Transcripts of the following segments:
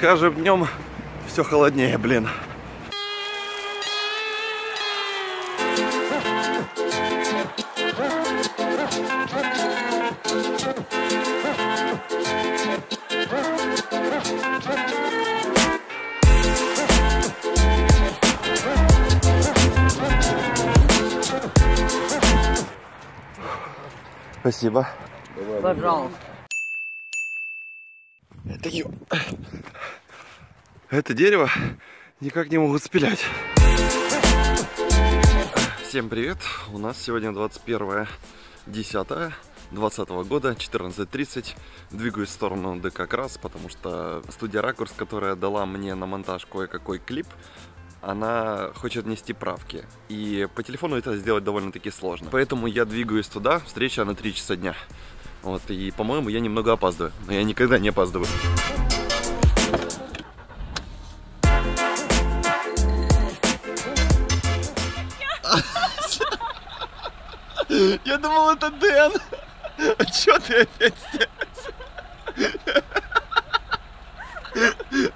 каждым днем все холоднее, блин. Спасибо. Пожалуйста. Это ё... Это дерево никак не могут спилять. Всем привет! У нас сегодня 21 10 20 года, 14.30. Двигаюсь в сторону ДК Крас, потому что студия Ракурс, которая дала мне на монтаж кое-какой клип, она хочет внести правки. И по телефону это сделать довольно-таки сложно. Поэтому я двигаюсь туда, встреча на 3 часа дня. Вот, и, по-моему, я немного опаздываю. Но я никогда не опаздываю. Я думал, это Дэн. А чё ты опять здесь?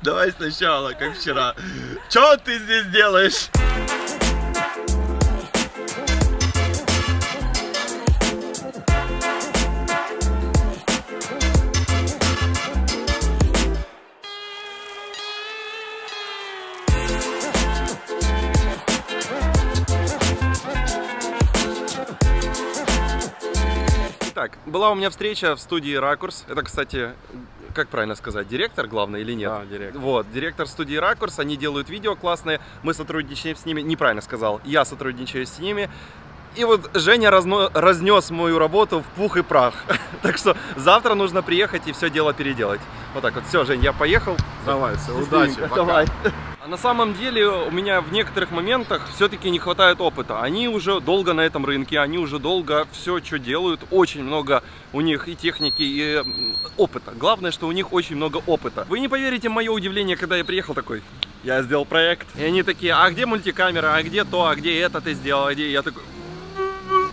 Давай сначала, как вчера. Чё ты здесь делаешь? Итак, была у меня встреча в студии Ракурс. Это, кстати, как правильно сказать, директор главный или нет? Да, директор. Вот, директор студии Ракурс, они делают видео классные, мы сотрудничаем с ними, неправильно сказал, я сотрудничаю с ними. И вот Женя разно, разнес мою работу в пух и прах. так что завтра нужно приехать и все дело переделать. Вот так вот. Все, Жень, я поехал. Давай, все, удачи, пока. Давай. А на самом деле у меня в некоторых моментах все-таки не хватает опыта. Они уже долго на этом рынке, они уже долго все, что делают, очень много у них и техники, и опыта. Главное, что у них очень много опыта. Вы не поверите мое удивление, когда я приехал такой, я сделал проект. И они такие, а где мультикамера, а где то, а где это ты сделал, а где я такой...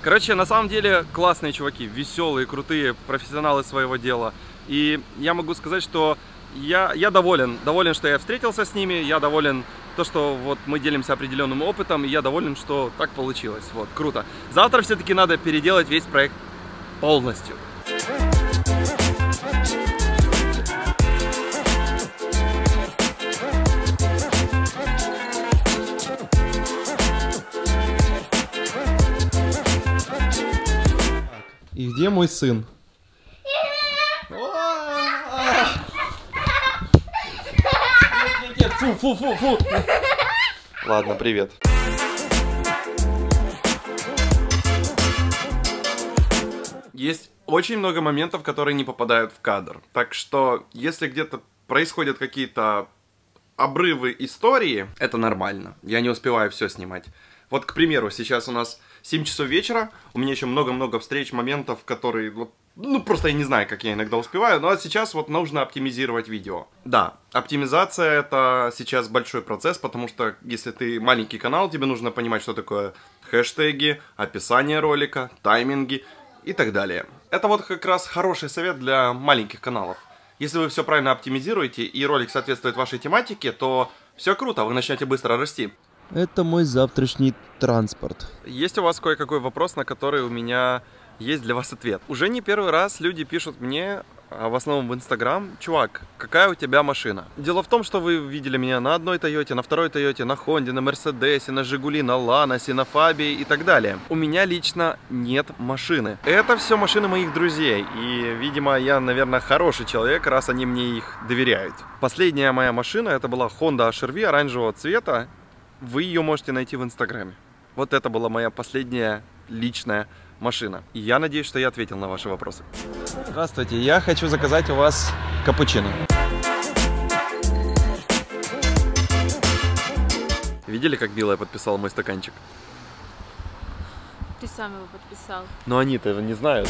Короче, на самом деле классные чуваки, веселые, крутые, профессионалы своего дела. И я могу сказать, что я, я доволен. Доволен, что я встретился с ними, я доволен то, что вот мы делимся определенным опытом, и я доволен, что так получилось. Вот, круто. Завтра все-таки надо переделать весь проект полностью. И где мой сын? Фу, фу, фу, фу. Ладно, привет. Есть очень много моментов, которые не попадают в кадр. Так что, если где-то происходят какие-то обрывы истории, это нормально. Я не успеваю все снимать. Вот, к примеру, сейчас у нас 7 часов вечера, у меня еще много-много встреч, моментов, которые вот ну, просто я не знаю, как я иногда успеваю, но сейчас вот нужно оптимизировать видео. Да, оптимизация это сейчас большой процесс, потому что если ты маленький канал, тебе нужно понимать, что такое хэштеги, описание ролика, тайминги и так далее. Это вот как раз хороший совет для маленьких каналов. Если вы все правильно оптимизируете и ролик соответствует вашей тематике, то все круто, вы начнете быстро расти. Это мой завтрашний транспорт. Есть у вас кое-какой вопрос, на который у меня есть для вас ответ. Уже не первый раз люди пишут мне, а в основном в Инстаграм, чувак, какая у тебя машина? Дело в том, что вы видели меня на одной Тойоте, на второй Тойоте, на Хонде, на Мерседесе, на Жигули, на Ланосе, на Фабии и так далее. У меня лично нет машины. Это все машины моих друзей, и, видимо, я, наверное, хороший человек, раз они мне их доверяют. Последняя моя машина, это была Honda HRV оранжевого цвета, вы ее можете найти в Инстаграме. Вот это была моя последняя личная машина. И я надеюсь, что я ответил на ваши вопросы. Здравствуйте, я хочу заказать у вас капучино. Видели, как Билая подписала мой стаканчик? Ты сам его подписал. Но они-то не знают.